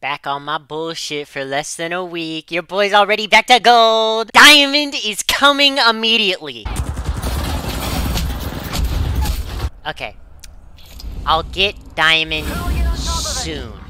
Back on my bullshit for less than a week. Your boy's already back to gold. Diamond is coming immediately. Okay. I'll get diamond soon.